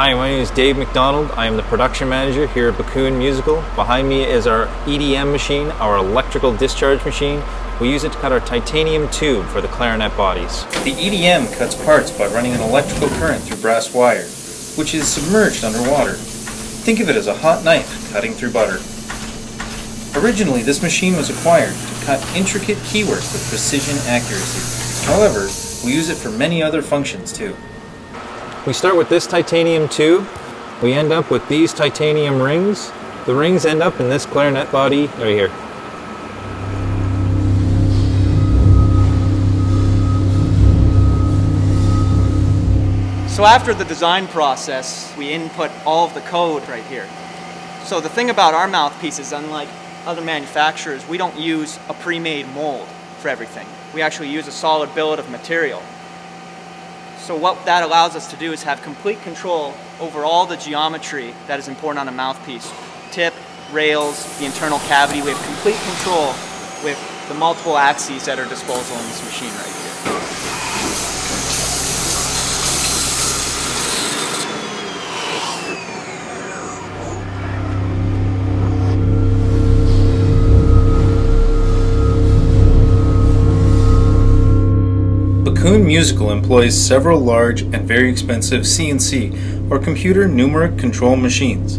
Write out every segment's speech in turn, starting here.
Hi, my name is Dave MacDonald. I am the production manager here at Backun Musical. Behind me is our EDM machine, our electrical discharge machine. We use it to cut our titanium tube for the clarinet bodies. The EDM cuts parts by running an electrical current through brass wire, which is submerged underwater. Think of it as a hot knife cutting through butter. Originally, this machine was acquired to cut intricate keywork with precision accuracy. However, we use it for many other functions too. We start with this titanium tube. We end up with these titanium rings. The rings end up in this clarinet body right here. So after the design process, we input all of the code right here. So the thing about our mouthpieces, unlike other manufacturers, we don't use a pre-made mold for everything. We actually use a solid billet of material. So what that allows us to do is have complete control over all the geometry that is important on a mouthpiece. Tip, rails, the internal cavity, we have complete control with the multiple axes at our disposal in this machine right here. Backun Musical employs several large and very expensive CNC or computer numeric control machines.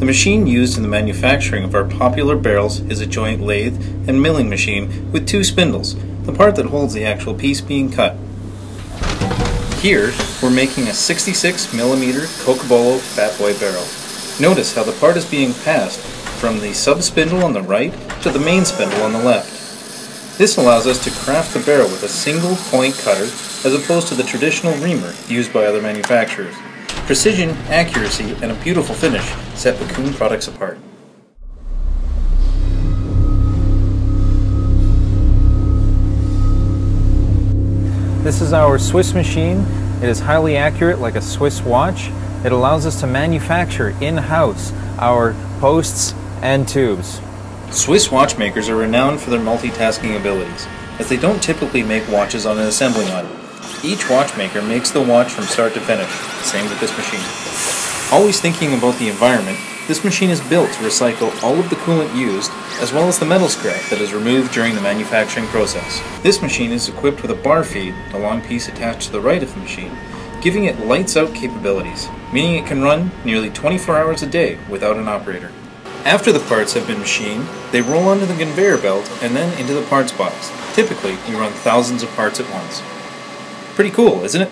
The machine used in the manufacturing of our popular barrels is a joint lathe and milling machine with two spindles, the part that holds the actual piece being cut. Here, we're making a 66mm Cocobolo Fat Boy barrel. Notice how the part is being passed from the sub spindle on the right to the main spindle on the left. This allows us to craft the barrel with a single point cutter as opposed to the traditional reamer used by other manufacturers. Precision, accuracy, and a beautiful finish set Backun products apart. This is our Swiss machine. It is highly accurate like a Swiss watch. It allows us to manufacture in-house our posts and tubes. Swiss watchmakers are renowned for their multitasking abilities, as they don't typically make watches on an assembly line. Each watchmaker makes the watch from start to finish, same with this machine. Always thinking about the environment, this machine is built to recycle all of the coolant used, as well as the metal scrap that is removed during the manufacturing process. This machine is equipped with a bar feed, a long piece attached to the right of the machine, giving it lights out capabilities, meaning it can run nearly 24 hours a day without an operator. After the parts have been machined, they roll onto the conveyor belt and then into the parts box. Typically, we run thousands of parts at once. Pretty cool, isn't it?